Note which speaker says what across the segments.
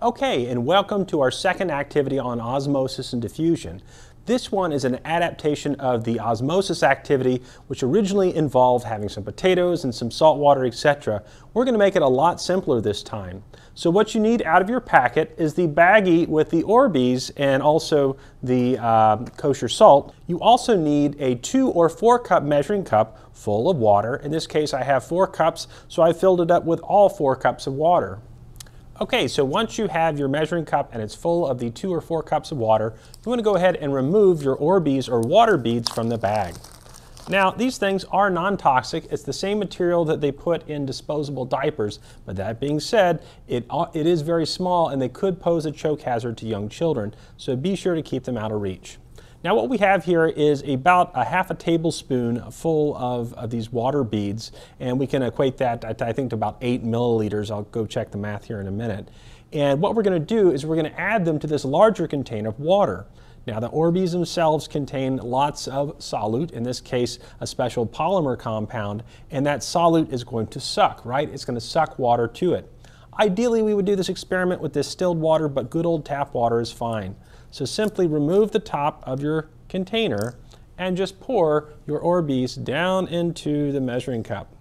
Speaker 1: Okay, and welcome to our second activity on osmosis and diffusion. This one is an adaptation of the osmosis activity, which originally involved having some potatoes and some salt water, etc. We're going to make it a lot simpler this time. So what you need out of your packet is the baggie with the Orbeez and also the uh, kosher salt. You also need a two or four cup measuring cup full of water. In this case, I have four cups, so I filled it up with all four cups of water. Okay, so once you have your measuring cup and it's full of the two or four cups of water, you want to go ahead and remove your Orbeez or water beads from the bag. Now, these things are non-toxic. It's the same material that they put in disposable diapers, but that being said, it, it is very small and they could pose a choke hazard to young children, so be sure to keep them out of reach. Now what we have here is about a half a tablespoon full of, of these water beads, and we can equate that, I think, to about eight milliliters. I'll go check the math here in a minute. And what we're going to do is we're going to add them to this larger container of water. Now the Orbeez themselves contain lots of solute, in this case a special polymer compound, and that solute is going to suck, right? It's going to suck water to it. Ideally we would do this experiment with distilled water, but good old tap water is fine. So simply remove the top of your container and just pour your Orbeez down into the measuring cup.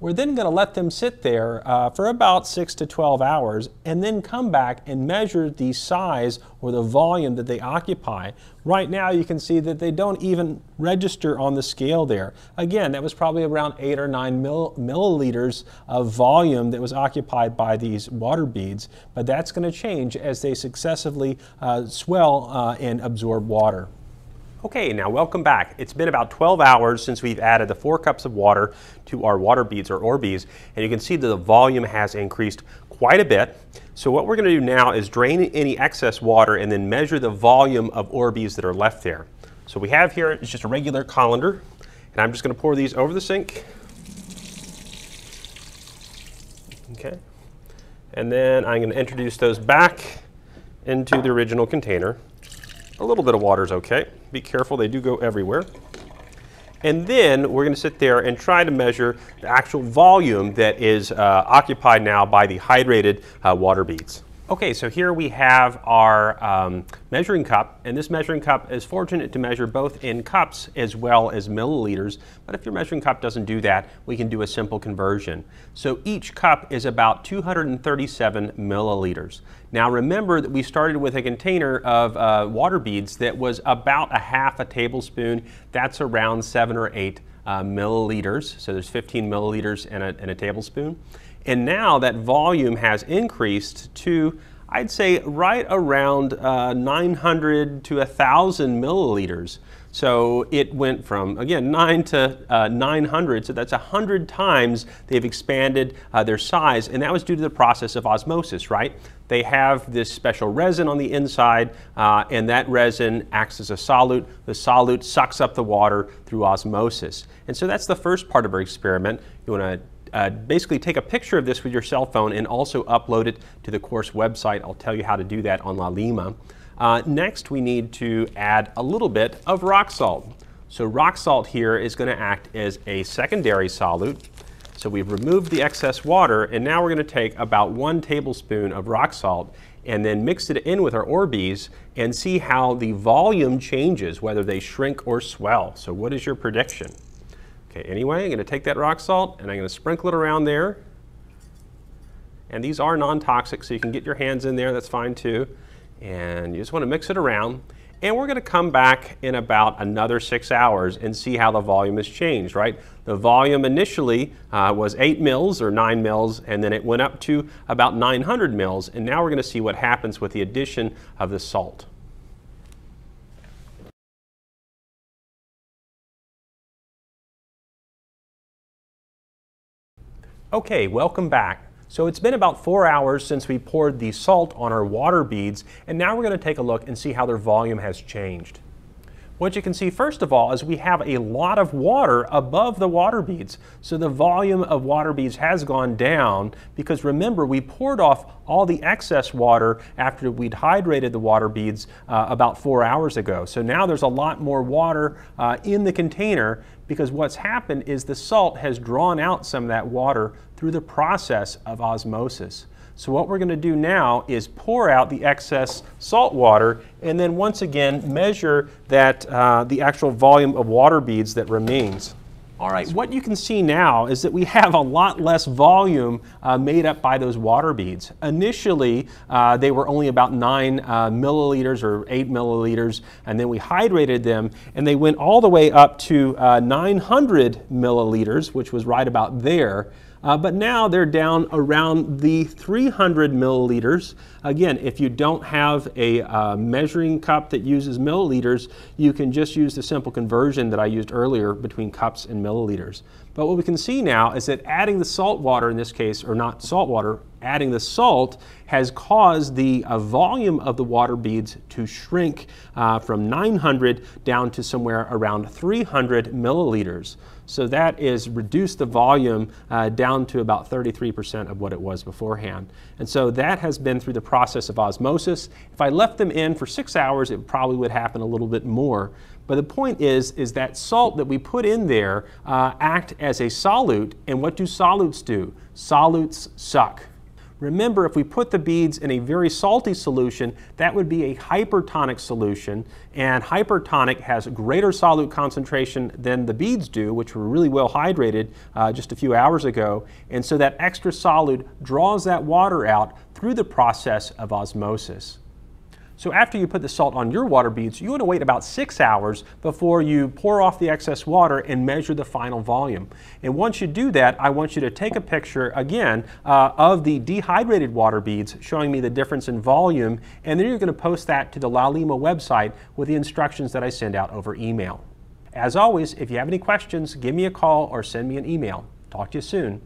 Speaker 1: We're then going to let them sit there uh, for about 6 to 12 hours and then come back and measure the size or the volume that they occupy. Right now you can see that they don't even register on the scale there. Again, that was probably around 8 or 9 mill milliliters of volume that was occupied by these water beads, but that's going to change as they successively uh, swell uh, and absorb water. Okay, now welcome back. It's been about 12 hours since we've added the four cups of water to our water beads or Orbeez, and you can see that the volume has increased quite a bit. So what we're going to do now is drain any excess water and then measure the volume of Orbeez that are left there. So we have here is just a regular colander, and I'm just going to pour these over the sink. Okay, and then I'm going to introduce those back into the original container. A little bit of water is okay. Be careful, they do go everywhere. And then we're going to sit there and try to measure the actual volume that is uh, occupied now by the hydrated uh, water beads. Okay, so here we have our um, measuring cup, and this measuring cup is fortunate to measure both in cups as well as milliliters, but if your measuring cup doesn't do that, we can do a simple conversion. So each cup is about 237 milliliters. Now remember that we started with a container of uh, water beads that was about a half a tablespoon. That's around seven or eight uh, milliliters, so there's 15 milliliters in a, in a tablespoon. And now that volume has increased to, I'd say, right around uh, 900 to 1,000 milliliters. So it went from, again, 9 to uh, 900, so that's 100 times they've expanded uh, their size, and that was due to the process of osmosis, right? They have this special resin on the inside, uh, and that resin acts as a solute. The solute sucks up the water through osmosis. And so that's the first part of our experiment. You want to uh, basically take a picture of this with your cell phone and also upload it to the course website. I'll tell you how to do that on LaLima. Uh, next, we need to add a little bit of rock salt. So rock salt here is going to act as a secondary solute. So we've removed the excess water, and now we're going to take about one tablespoon of rock salt and then mix it in with our Orbeez and see how the volume changes, whether they shrink or swell. So what is your prediction? Okay, anyway, I'm going to take that rock salt and I'm going to sprinkle it around there. And these are non-toxic, so you can get your hands in there, that's fine too. And you just want to mix it around. And we're going to come back in about another six hours and see how the volume has changed, right? The volume initially uh, was 8 mils or 9 mils, and then it went up to about 900 mils. And now we're going to see what happens with the addition of the salt. Okay, welcome back. So it's been about four hours since we poured the salt on our water beads, and now we're going to take a look and see how their volume has changed. What you can see first of all is we have a lot of water above the water beads. So the volume of water beads has gone down because remember we poured off all the excess water after we'd hydrated the water beads uh, about four hours ago. So now there's a lot more water uh, in the container because what's happened is the salt has drawn out some of that water through the process of osmosis. So what we're going to do now is pour out the excess salt water and then once again measure that uh, the actual volume of water beads that remains. All right, what you can see now is that we have a lot less volume uh, made up by those water beads. Initially, uh, they were only about 9 uh, milliliters or 8 milliliters, and then we hydrated them, and they went all the way up to uh, 900 milliliters, which was right about there. Uh, but now they're down around the 300 milliliters. Again, if you don't have a uh, measuring cup that uses milliliters, you can just use the simple conversion that I used earlier between cups and milliliters. But what we can see now is that adding the salt water in this case, or not salt water, adding the salt has caused the uh, volume of the water beads to shrink uh, from 900 down to somewhere around 300 milliliters. So that is reduced the volume uh, down to about 33% of what it was beforehand. And so that has been through the process of osmosis. If I left them in for six hours, it probably would happen a little bit more. But the point is, is that salt that we put in there uh, act as a solute, and what do solutes do? Solutes suck. Remember, if we put the beads in a very salty solution, that would be a hypertonic solution, and hypertonic has greater solute concentration than the beads do, which were really well hydrated uh, just a few hours ago, and so that extra solute draws that water out through the process of osmosis. So after you put the salt on your water beads, you want to wait about six hours before you pour off the excess water and measure the final volume. And once you do that, I want you to take a picture again uh, of the dehydrated water beads showing me the difference in volume, and then you're going to post that to the LaLima website with the instructions that I send out over email. As always, if you have any questions, give me a call or send me an email. Talk to you soon.